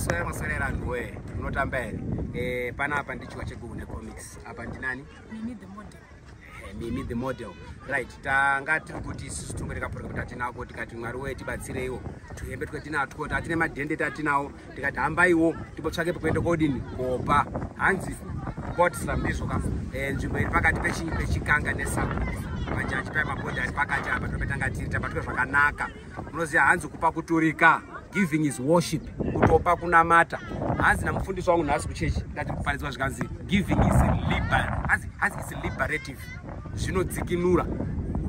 maswera maswerera anhuwe unotamba here? Eh, panapa ndichiwa chegune comics apa ndinani? Mimi the model. Eh, mimi the model. Right tanga tiri kuti isusu tonge tikapurika tatinako tikati mwari wee tibatsireiwo. Tuhembe twetinatwo tatine madhende tatinawo tikati hambaiwo timbotsvake pekuende kodini? Kopa hanzi botslam ndizvo ka? Eh, nzvimbo iri pakati pechi- pechikanga nesaku majaji pai mabhodhi ari pakati apa ndopetanga tiri tabatwe zvakanaka. Munoziva hanzi kupa kuturika giving is worship kutopa kunamata. Hanzi namufundisi wangu nhasi kuchechi ndati kufanidzwa zvikanzi. Giving is liber- hanzi hanzi is liberative. Zvinodzikinura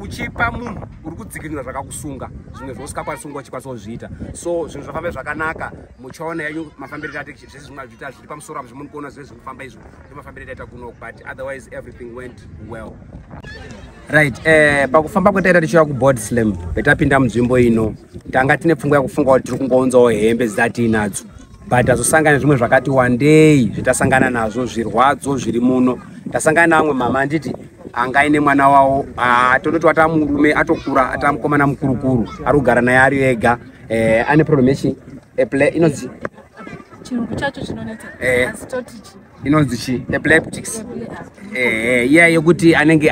uchipa munhu uri kudzikinura zvakakusunga. Zvimwe zvausingakwanisi kunge uchikwanisa kuzviita. So zvinhu zvafamba zvakanaka. Muchaona yanyu mafambiro tati zvese zvimwe zviita zviri pamusoro apo zvimuni kuona zvese zvinofamba izvo. Ndimafambiro taita kuno but otherwise everything went well right eh, pakufamba kwetaita tichiva kuboard slam petapinda munzvimbo ino tanga tine pfungwa yakufunga kuti tiri kungounzawo hembe dzatinadzo but tazosangana zvimwe zvakati wandei zvitasangana nazvo zvirwadzo zviri muno. Tasangana namwe mama anditi anga aine mwana wavo ah, tondoti wata murume atokura ata mukomana mukurukuru ari kugara naye ari ega. Eh, ane problem yechi eple inonzi chirungu chacho chinonetsa. Eh. asi toti chi? inonzi chi? Epileptics. Eh, iya yekuti anenge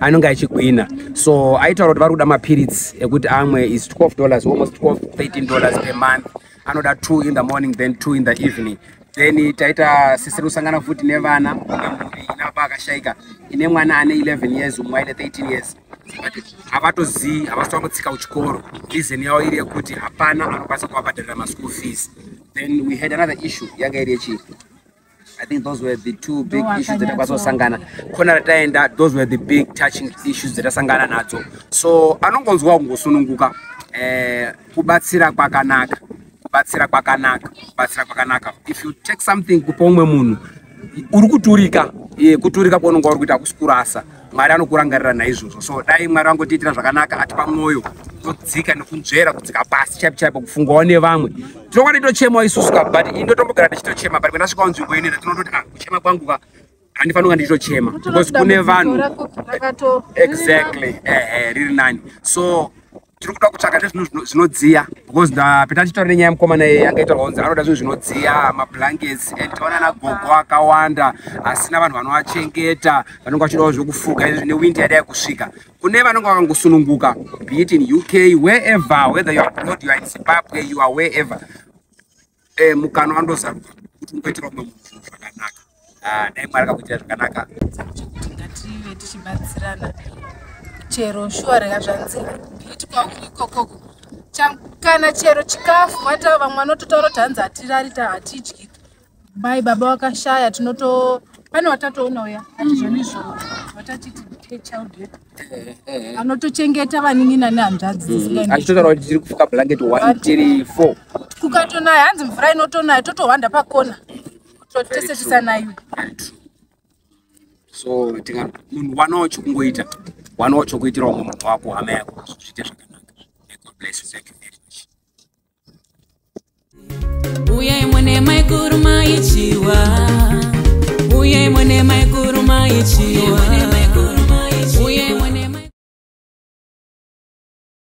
anenge achigwina so aitaura kuti vari kuda mapirits ekuti amwe is 12 dollars almost 12 13 dollars per month. Anoda 2 in the morning then 2 in the evening. Then taita sisiri kusangana futi nevana nemhuri inapa akashaika ine mwana ane 11 years umwe aine 13 years havatozivi havasi kutsika kuchikoro. Reason yavo iri yekuti hapana anokwanisa kuvabhadharira maschool fees then we had another issue yanga iri yechii I think those were the two big No, issues kwasosangana kona rataenda those were the big touching issues dzatasangana nadzo so anongonzwa kungosununguka eh, kubatsira kwakanaka kubatsira kwakanaka kubatsira kwakanaka. If you take something kupa umwe munhu uri kuturika eh, kuturika kwaunonga uri kuita kusikurasa mwari anokurangarira naizvozvo. So dai mwari angotiitira zvakanaka atipa mwoyo kudzika nekunzvera kudzika pasi chaipo chaipo kufungwawo nevamwe. Tinokwana titochemawo isusu ka but ini ndotombogara ndichitochema but kwendasvikawo nzvimbo inei tinototi ah kuchema kwangu ka handifanira kunga ndichitochema because kune vanhu exactly. Ehe riri nani. So tiri kuda kutsvaka nezvinhu zvinodziya because ndapeta tichitaura nenyaya yemukomana yanga itaurwa kunzi anoda zvinhu zvinodziya mablankets and taona nagogo akawanda asina vanhu vanovachengeta vanonge vachidawo zvekufuga izvi newindi yadai kusvika. Kune vanonge vakangosununguka be it in uk wherever whether you are abroad you are in zimbabwe you are wherever eh, mukano wandozaruka kuti ungoitira umwe munhu zvinhu zvakanaka. Ah, dai mwari akakuitira zvakanaka. Ngative tichibatsirana chero shuwa reka zvanzi kwauri ikokoko kana chero chikafu vata vamwe vanototaura kuti hanzi hatirarita hatidyi. Mai baba vakashaya tinoto pane watatoona uya atizvonizvo watatiti child anotochengeta vanin'ina nehanzvadzi dzisingaendi. Achitotaura kuti tiri kufuka blanket 1 tiri 4 kukatonaya hanzi mvura inotonaya totohwanda pakona. Kuti tese tisanayiwe so munhu wanawo chokungoita wanawo chokuitira umwe munhu wako hama yako zviite zvakanaka uyai mwene maikuru maichiwa uyai mwene maikuru maichiwa